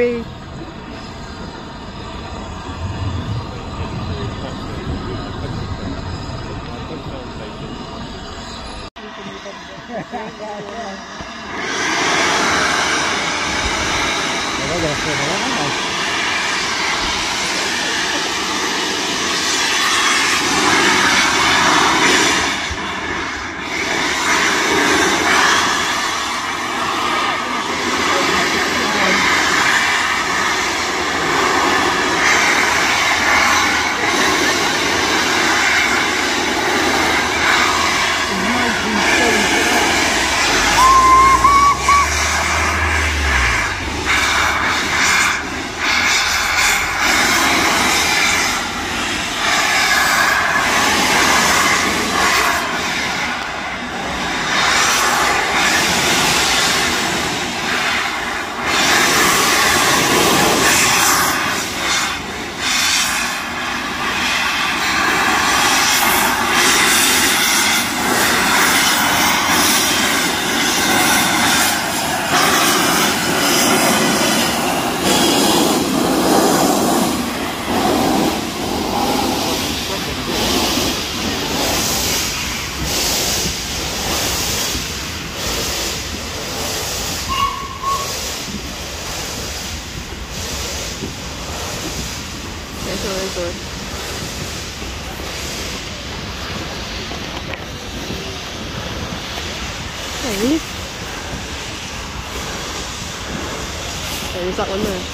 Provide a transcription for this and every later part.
Me. Eso, eso es. Ahí. Ahí rusak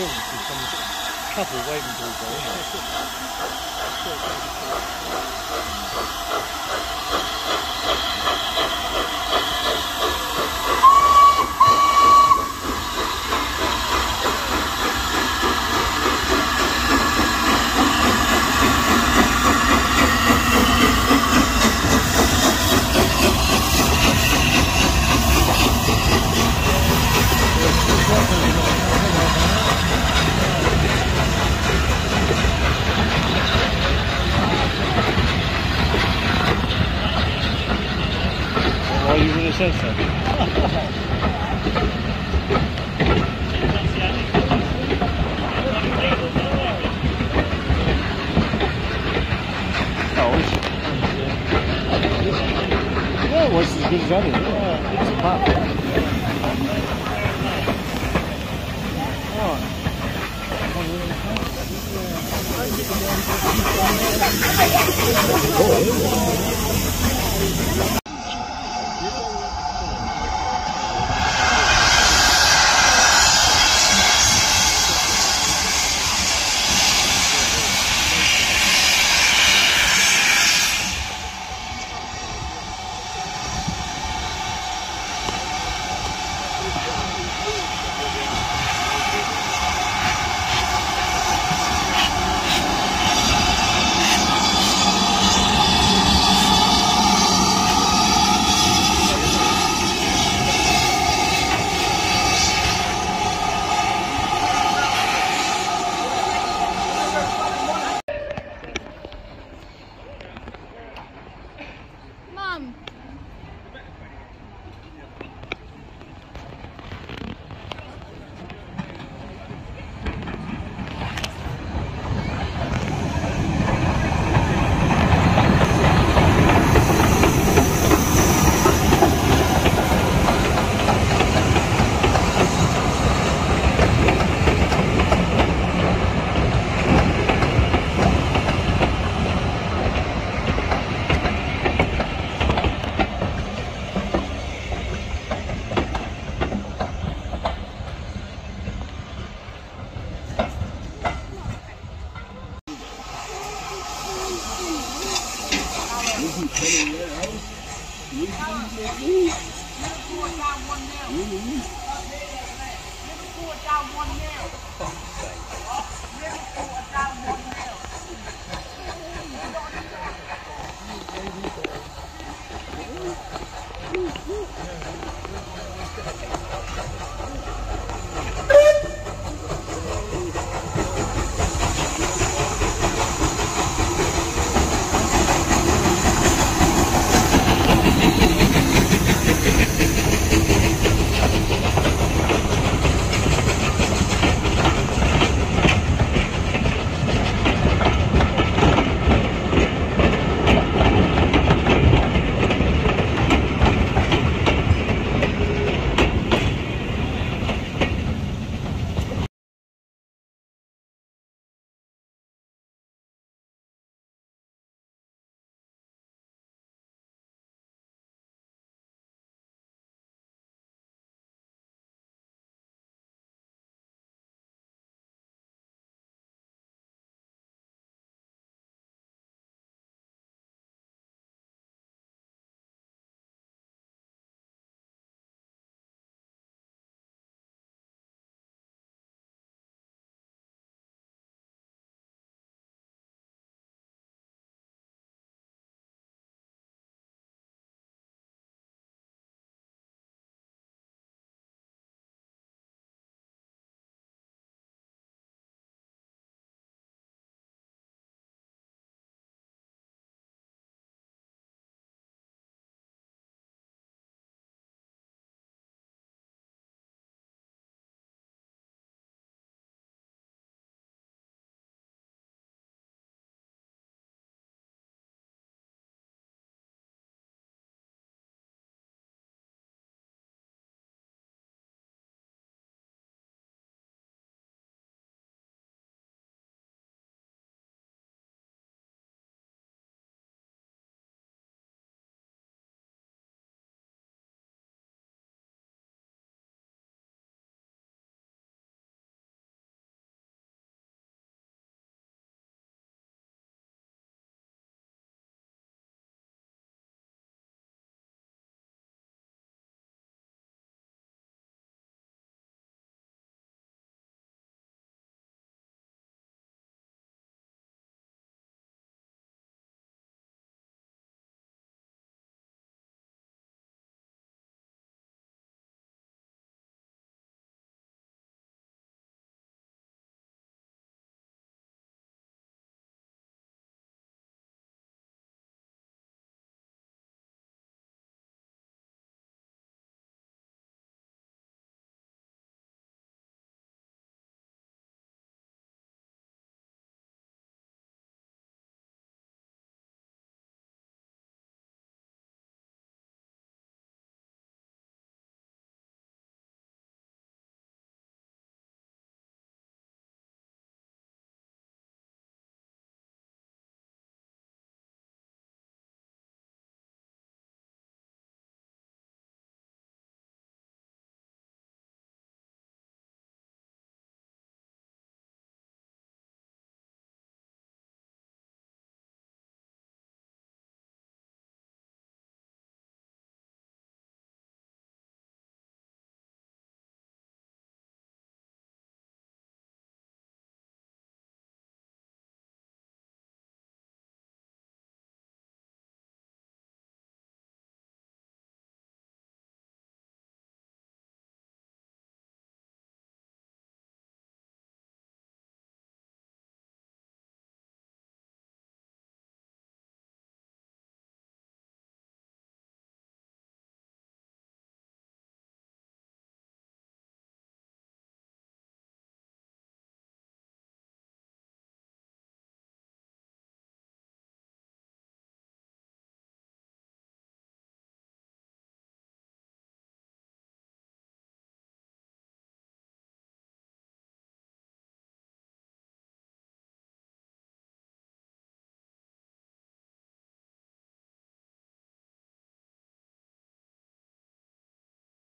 film from some couple waving to go, isn't it? Oh,